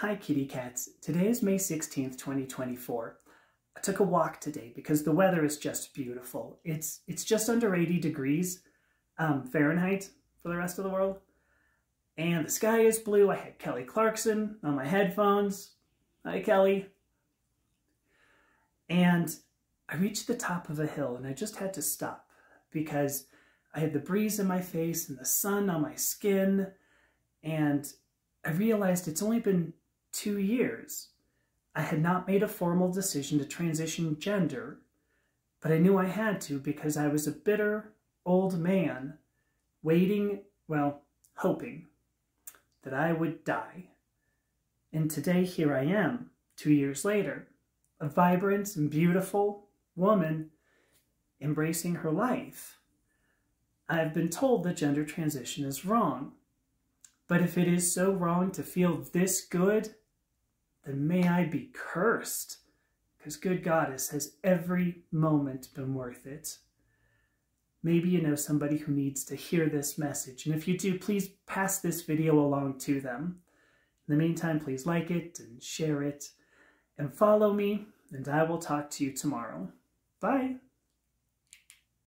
Hi kitty cats. Today is May 16th, 2024. I took a walk today because the weather is just beautiful. It's it's just under 80 degrees um, Fahrenheit for the rest of the world. And the sky is blue. I had Kelly Clarkson on my headphones. Hi Kelly. And I reached the top of a hill and I just had to stop because I had the breeze in my face and the sun on my skin and I realized it's only been two years. I had not made a formal decision to transition gender, but I knew I had to because I was a bitter old man waiting, well, hoping that I would die. And today, here I am, two years later, a vibrant and beautiful woman embracing her life. I've been told that gender transition is wrong. But if it is so wrong to feel this good, then may I be cursed, because good goddess has every moment been worth it. Maybe you know somebody who needs to hear this message, and if you do, please pass this video along to them. In the meantime, please like it and share it, and follow me, and I will talk to you tomorrow. Bye!